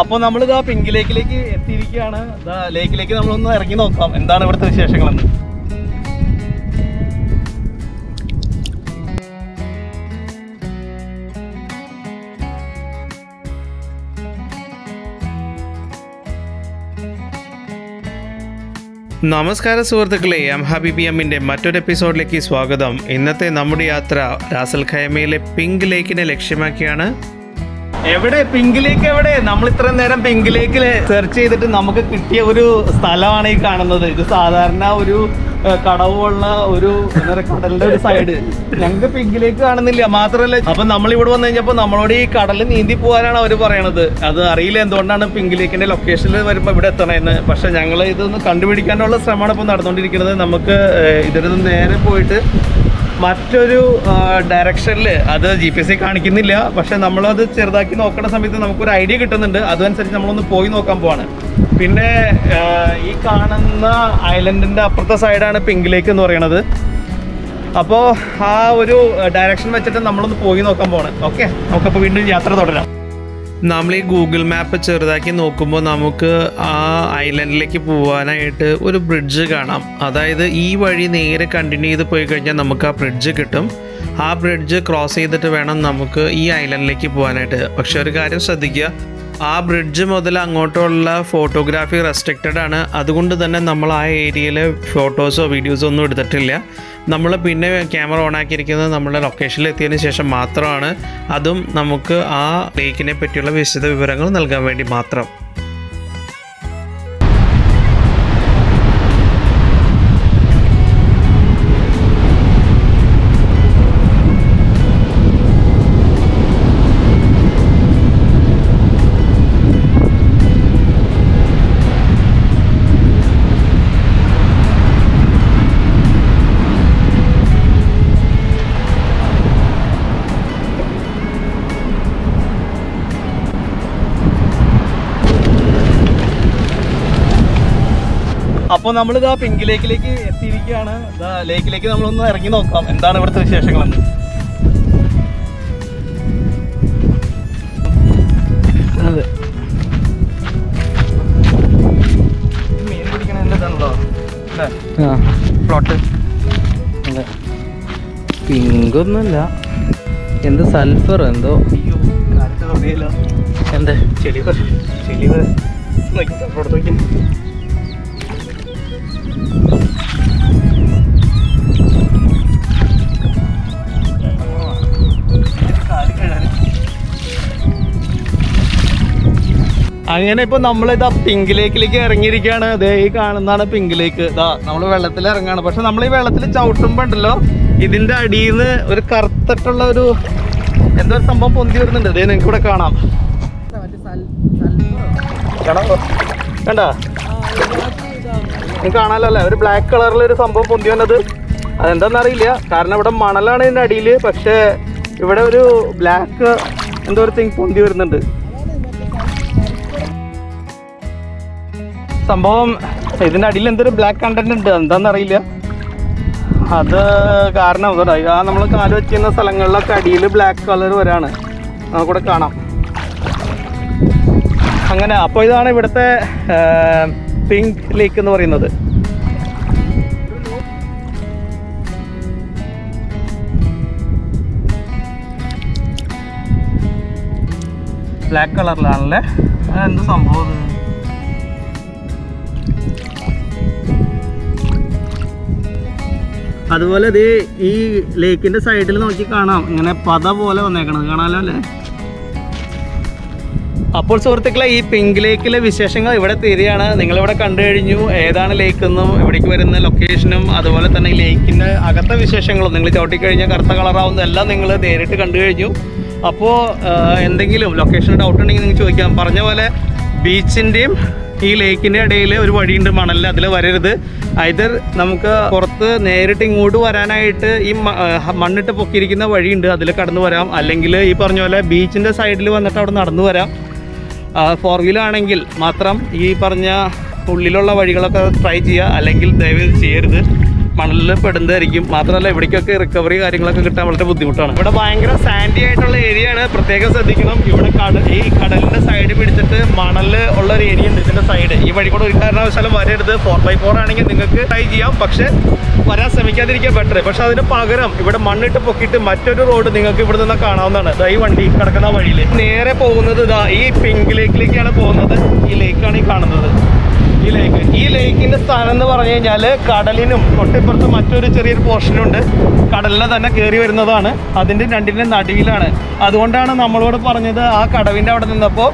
അപ്പോൾ നമ്മൾ ഇതാ പിങ്ക് ലേക്കിലേക്ക് എത്തിയിരിക്കുകയാണ് ലേക്കിലേക്ക് നമ്മളൊന്ന് ഇറങ്ങി നോക്കാം. എന്താണ് ഇവിടുത്തെ വിശേഷങ്ങളെന്ന്? നമസ്കാരം സുഹൃത്തുക്കളെ എം ഹബീബി എമ്മിന്റെ മറ്റൊരു എപ്പിസോഡിലേക്ക് സ്വാഗതം. ഇന്നത്തെ നമ്മുടെ യാത്ര റാസൽ ഖൈമയിലെ പിങ്ക് ലേക്കിനെ ലക്ഷ്യമാക്കിയാണ്. എവിടെ? പിങ്ക് ലേക്ക് എവിടെ? നമ്മൾ ഇത്രയും നേരം പിങ്ക് ലേക്കിൽ സെർച്ച് ചെയ്തിട്ട് നമുക്ക് കിട്ടിയ ഒരു സ്ഥലമാണ് ഈ കാണുന്നത്. ഇത് സാധാരണ ഒരു കടവുള്ള ഒരു കടലിന്റെ ഒരു സൈഡ് ഞങ്ങൾക്ക് പിങ്കിലേക്ക് കാണുന്നില്ല മാത്രല്ല. അപ്പൊ നമ്മൾ ഇവിടെ വന്നു കഴിഞ്ഞപ്പോ നമ്മളോട് ഈ കടൽ നീന്തി പോകാനാണ് അവർ പറയണത്. അത് അറിയില്ല എന്തുകൊണ്ടാണ് പിങ്കിലേക്കിന്റെ ലൊക്കേഷനിൽ വരുമ്പോൾ ഇവിടെ എത്തണേന്ന്. പക്ഷെ ഞങ്ങൾ ഇതൊന്ന് കണ്ടുപിടിക്കാനുള്ള ശ്രമമാണ് ഇപ്പോൾ നടന്നുകൊണ്ടിരിക്കുന്നത്. നമുക്ക് ഇതിൽ നേരെ പോയിട്ട് മറ്റൊരു ഡയറക്ഷനിൽ അത് ജി പി എസ് സി കാണിക്കുന്നില്ല. പക്ഷെ നമ്മളത് ചെറുതാക്കി നോക്കുന്ന സമയത്ത് നമുക്കൊരു ഐഡിയ കിട്ടുന്നുണ്ട്. അതനുസരിച്ച് നമ്മളൊന്ന് പോയി നോക്കാൻ പോവാണ്. പിന്നെ ഈ കാണുന്ന ഐലൻഡിന്റെ അപ്പുറത്തെ സൈഡാണ് പിങ്ക് ലേക്ക് എന്ന് പറയുന്നത് അപ്പോൾ ആ ഒരു ഡയറക്ഷൻ വെച്ചിട്ട് നമ്മളൊന്ന് പോയി നോക്കാൻ പോകണം ഓക്കെ? നമുക്കപ്പോൾ വീണ്ടും യാത്ര തുടരാം. നമ്മൾ ഈ ഗൂഗിൾ മാപ്പ് ചെറുതാക്കി നോക്കുമ്പോൾ നമുക്ക് ആ ഐലൻഡിലേക്ക് പോകാനായിട്ട് ഒരു ബ്രിഡ്ജ് കാണാം. അതായത് ഈ വഴി നേരെ കണ്ടിന്യൂ ചെയ്ത് പോയി കഴിഞ്ഞാൽ നമുക്ക് ആ ബ്രിഡ്ജ് കിട്ടും. ആ ബ്രിഡ്ജ് ക്രോസ് ചെയ്തിട്ട് വേണം നമുക്ക് ഈ ഐലൻഡിലേക്ക് പോകാനായിട്ട് പക്ഷെ ഒരു കാര്യം ശ്രദ്ധിക്കുക. ആ ബ്രിഡ്ജ് മുതൽ അങ്ങോട്ടുള്ള ഫോട്ടോഗ്രാഫി റെസ്ട്രിക്റ്റഡ് ആണ്. അതുകൊണ്ട് തന്നെ നമ്മൾ ആ ഏരിയയിൽ ഫോട്ടോസോ വീഡിയോസോ ഒന്നും എടുത്തിട്ടില്ല. നമ്മൾ പിന്നെ ക്യാമറ ഓൺ ആക്കിയിരിക്കുന്നത് നമ്മുടെ ലൊക്കേഷനിൽ എത്തിയതിന് ശേഷം മാത്രമാണ്. അതും നമുക്ക് ആ ലേക്കിനെ പറ്റിയുള്ള വിശദ വിവരങ്ങൾ നൽകാൻ വേണ്ടി മാത്രം. അപ്പോൾ നമ്മൾ ഇതാ പിങ്ക് ലേക്കിലേക്ക് എത്തിയിരിക്കുകയാണ്. ഇതാ ലേക്കിലേക്ക് നമ്മളൊന്ന് ഇറങ്ങി നോക്കാം. എന്താണ് ഇവിടുത്തെ വിശേഷങ്ങളെന്ന്. അതെ. മീൻ പിങ്കൊന്നുമല്ല എന്ത് സൾഫർ എന്തോ? എന്താ? ചെളി ചെളി നോക്കി അങ്ങനെ ഇപ്പൊ നമ്മളിതാ പിങ്ക് ലേക്കിലേക്ക് ഇറങ്ങിയിരിക്കുകയാണ്. ദേ ഈ കാണുന്നതാണ് പിങ്ക് ലേക്ക് ഇതാ നമ്മൾ വെള്ളത്തിൽ ഇറങ്ങാണ് പക്ഷെ നമ്മൾ ഈ വെള്ളത്തിൽ ചവിട്ടുമ്പോ ഉണ്ടല്ലോ ഇതിന്റെ അടിയിൽ നിന്ന് ഒരു കറുത്തിട്ടുള്ള ഒരു എന്തോ ഒരു സംഭവം പൊന്തി വരുന്നുണ്ട്. ദേ നിങ്ങൾക്ക് ഇവിടെ കാണാം. കണ്ട? നിങ്ങൾക്ക് കാണാലോ അല്ലേ? ഒരു ബ്ലാക്ക് കളറിൽ ഒരു സംഭവം പൊന്തി വന്നത്. അതെന്താണെന്നറിയില്ല കാരണം ഇവിടെ മണലാണ് ഇതിന്റെ അടിയിൽ പക്ഷേ ഇവിടെ ഒരു ബ്ലാക്ക് എന്തോ ഒരു തിങ് പൊന്തി വരുന്നുണ്ട്. സംഭവം ഇതിന്റെ അടിയിൽ എന്തൊരു ബ്ലാക്ക് കണ്ടന്റ് ഉണ്ട്? എന്താണെന്ന് അറിയില്ല അത് കാരണം. ആ നമ്മൾ കാൽ വെച്ചിരുന്ന സ്ഥലങ്ങളിലൊക്കെ അടിയിൽ ബ്ലാക്ക് കളർ വരാണ്. നമുക്കിവിടെ കാണാം. അങ്ങനെ അപ്പോൾ ഇതാണ് ഇവിടുത്തെ പിങ്ക് ലേക്ക് എന്ന് പറയുന്നത്. ബ്ലാക്ക് കളറിലാണല്ലേ അതെന്ത് സംഭവം അതുപോലെ ഇത് ഈ ലേക്കിന്റെ സൈഡിൽ നോക്കി കാണാം. ഇങ്ങനെ പത പോലെ വന്നേക്കണത്. കാണാലോ അല്ലേ? അപ്പോൾ സുഹൃത്തുക്കളെ ഈ പിങ്ക് ലേക്കിലെ വിശേഷങ്ങൾ ഇവിടെ തീരുകയാണ്. നിങ്ങളിവിടെ കണ്ടു കഴിഞ്ഞു ഏതാണ് ലേക്ക് എന്നും ഇവിടേക്ക് വരുന്ന ലൊക്കേഷനും അതുപോലെ തന്നെ ലേക്കിന്റെ അകത്തെ വിശേഷങ്ങളും. നിങ്ങൾ ചവിട്ടിക്കഴിഞ്ഞാൽ കറുത്ത കളറാവുന്ന എല്ലാം നിങ്ങൾ നേരിട്ട് കണ്ടു കഴിഞ്ഞു. അപ്പോൾ എന്തെങ്കിലും ലൊക്കേഷൻ ഡൗട്ട് ഉണ്ടെങ്കിൽ നിങ്ങൾ ചോദിക്കാം. പറഞ്ഞ പോലെ ബീച്ചിന്റെയും ഈ ലേക്കിന്റെ ഇടയിൽ ഒരു വഴിയുണ്ട് മണലിൽ അതിൽ വരരുത്. ഐതർ നമുക്ക് പുറത്ത് നേരിട്ട് ഇങ്ങോട്ട് വരാനായിട്ട് ഈ മണ്ണിട്ട് പൊക്കിയിരിക്കുന്ന വഴിയുണ്ട് അതിൽ കടന്നു വരാം. അല്ലെങ്കിൽ ഈ പറഞ്ഞ പോലെ ബീച്ചിന്റെ സൈഡിൽ വന്നിട്ട് അവിടെ നടന്നു വരാം. ഫോർ വീലാണെങ്കിൽ മാത്രം ഈ പറഞ്ഞ ഉള്ളിലുള്ള വഴികളൊക്കെ ട്രൈ ചെയ്യുക. അല്ലെങ്കിൽ ദയവ് ചെയ്യരുത്. മണലിൽ പെടുന്നതായിരിക്കും. മാത്രമല്ല ഇവിടേക്കൊക്കെ റിക്കവറി കാര്യങ്ങളൊക്കെ കിട്ടാൻ വളരെ ബുദ്ധിമുട്ടാണ്. ഇവിടെ ഭയങ്കര സാൻഡി ആയിട്ടുള്ള ഏരിയയാണ് പ്രത്യേകം ശ്രദ്ധിക്കണം. ഇവിടെ കടൽ ഈ പിടിച്ചിട്ട് മണൽ ഉള്ള ഒരു ഏരിയ ഉണ്ട് ഇതിന്റെ സൈഡ് ഈ വഴി കൂടെ ഒരു കാരണവശാലും വരരുത്. ഫോർ ബൈ ഫോർ ആണെങ്കിൽ നിങ്ങൾക്ക് ട്രൈ ചെയ്യാം. പക്ഷെ വരാൻ ശ്രമിക്കാതിരിക്കാൻ ബെറ്റർ പക്ഷെ അതിന് പകരം ഇവിടെ മണ്ണിട്ട് പൊക്കിയിട്ട് മറ്റൊരു റോഡ് നിങ്ങൾക്ക് ഇവിടെ നിന്ന് കാണാവുന്നതാണ്. ഈ വണ്ടി കിടക്കുന്ന വഴിയിൽ നേരെ പോകുന്നത് ഇതാ ഈ പിങ്ക് ലേക്കിലേക്കാണ് പോകുന്നത്. ഈ ലേക്കാണ് ഈ കാണുന്നത്. ഈ ലേക്ക് ഈ ലേക്കിന്റെ സ്ഥാനം എന്ന് പറഞ്ഞു കഴിഞ്ഞാൽ കടലിനും തൊട്ടിപ്പുറത്ത് മറ്റൊരു ചെറിയൊരു പോർഷനുണ്ട് കടലിനെ തന്നെ കയറി വരുന്നതാണ്. അതിന്റെ രണ്ടിന്റെ നടുവിലാണ്. അതുകൊണ്ടാണ് നമ്മളോട് പറഞ്ഞത് ആ കടവിന്റെ അവിടെ നിന്നപ്പോൾ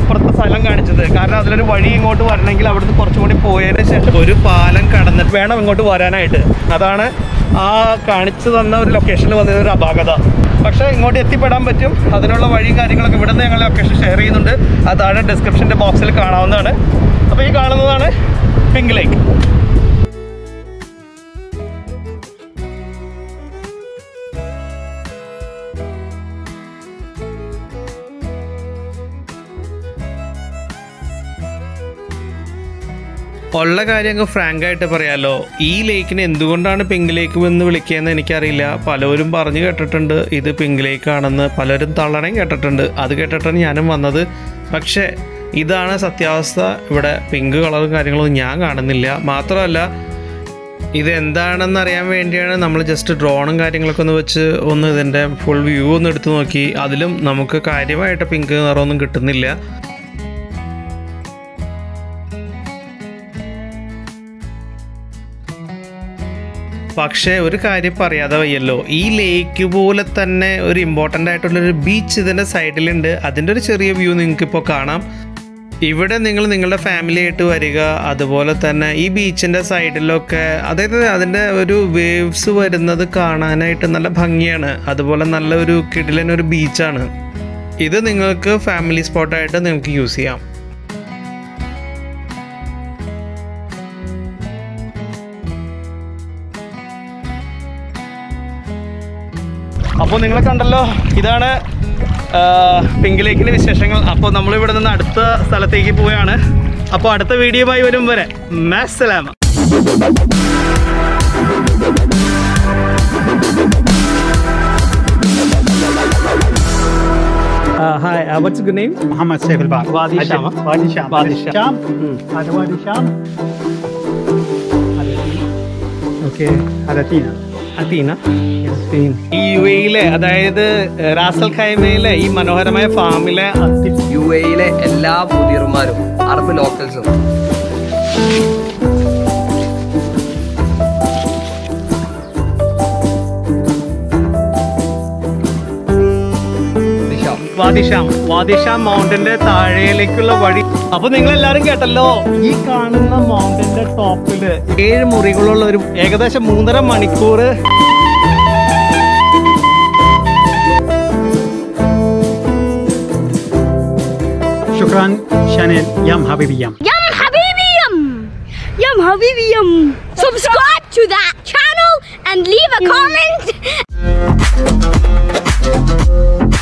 ഇപ്പുറത്തെ സ്ഥലം കാണിച്ചത്. കാരണം അതിലൊരു വഴി ഇങ്ങോട്ട് വരണമെങ്കിൽ അവിടുന്ന് കുറച്ചും കൂടി പോയതിന് ശേഷം ഒരു പാലം കടന്നിട്ട് വേണം ഇങ്ങോട്ട് വരാനായിട്ട്. അതാണ് ആ കാണിച്ചു തന്ന ഒരു ലൊക്കേഷനിൽ വന്നത് ഒരു അപാകത. പക്ഷേ ഇങ്ങോട്ട് എത്തിപ്പെടാൻ പറ്റും. അതിനുള്ള വഴിയും കാര്യങ്ങളൊക്കെ ഇവിടുന്ന് ഞങ്ങൾ ലൊക്കേഷൻ ഷെയർ ചെയ്യുന്നുണ്ട്. അത് താഴെ ഡിസ്ക്രിപ്ഷന്റെ ബോക്സിൽ കാണാവുന്നതാണ്. അപ്പോൾ ഈ കാണുന്നതാണ് ഉള്ള കാര്യം അങ്ങ് ഫ്രാങ്ക് ആയിട്ട് പറയാലോ. ഈ ലേക്കിനെ എന്തുകൊണ്ടാണ് പിങ്ക് ലേക്ക് എന്ന് വിളിക്കുകയെന്ന് എനിക്കറിയില്ല. പലരും പറഞ്ഞു കേട്ടിട്ടുണ്ട് ഇത് പിങ്ക് ലേക്ക് ആണെന്ന് പലരും തള്ളണയും കേട്ടിട്ടുണ്ട്. അത് കേട്ടിട്ടാണ് ഞാനും വന്നത്. പക്ഷേ ഇതാണ് സത്യാവസ്ഥ. ഇവിടെ പിങ്ക് കളറും കാര്യങ്ങളൊന്നും ഞാൻ കാണുന്നില്ല. മാത്രമല്ല ഇതെന്താണെന്ന് അറിയാൻ വേണ്ടിയാണ് നമ്മൾ ജസ്റ്റ് ഡ്രോണും കാര്യങ്ങളൊക്കെ ഒന്ന് വെച്ച് ഒന്ന് ഇതിന്റെ ഫുൾ വ്യൂ ഒന്ന് എടുത്തു നോക്കി. അതിലും നമുക്ക് കാര്യമായിട്ട് പിങ്ക് നിറമൊന്നും കിട്ടുന്നില്ല. പക്ഷേ ഒരു കാര്യം പറയാതെ വയ്യല്ലോ. ഈ ലേക്ക് പോലെ തന്നെ ഒരു ഇമ്പോർട്ടന്റ് ആയിട്ടുള്ളൊരു ബീച്ച് ഇതിന്റെ സൈഡിലുണ്ട് അതിന്റെ ഒരു ചെറിയ വ്യൂ നിങ്ങൾക്ക് ഇപ്പോൾ കാണാം. ഇവിടെ നിങ്ങൾ നിങ്ങളുടെ ഫാമിലി ആയിട്ട് വരിക. അതുപോലെ തന്നെ ഈ ബീച്ചിന്റെ സൈഡിലൊക്കെ അതായത് അതിന്റെ ഒരു വേവ്സ് വരുന്നത് കാണാനായിട്ട് നല്ല ഭംഗിയാണ്. അതുപോലെ നല്ലൊരു കിടിലൻ ഒരു ബീച്ചാണ് ഇത് നിങ്ങൾക്ക് ഫാമിലി സ്പോട്ടായിട്ട് നിങ്ങൾക്ക് യൂസ് ചെയ്യാം. അപ്പോൾ നിങ്ങളെ കണ്ടല്ലോ ഇതാണ് പിങ്ക് ലേക്കിന്റെ വിശേഷങ്ങൾ അപ്പോൾ നമ്മളിവിടെ നിന്ന് അടുത്ത സ്ഥലത്തേക്ക് പോവുകയാണ് അപ്പോൾ അടുത്ത വീഡിയോയുമായി വരും വരെ മാസ്സലാമ Uh, hi, uh, what's your name? Muhammad Saif al Baq. Wadi Sham. Wadi Sham. Wadi Sham. Sham. Hmm. Wadi Sham. Okay. Halatina. അത്തീന യു എയിലെ അതായത് റാസൽ ഖൈമയിലെ ഈ മനോഹരമായ ഫാമിലെ യു എയിലെ എല്ലാ പുതിയർമാരും അറബ് ലോക്കൽസും. വാദിഷാം വാദിഷാം മൗണ്ടന്റെ താഴേലേക്കുള്ള വഴി. അപ്പൊ നിങ്ങൾ എല്ലാരും കേട്ടല്ലോ ഈ കാണുന്ന മൗണ്ടന്റെ ടോപ്പിൽ ഏഴ് മുറികളുള്ള ഒരു ഏകദേശം മൂന്നര മണിക്കൂർ ശുക്രാൻ യം യം യം subscribe to channel and leave a comment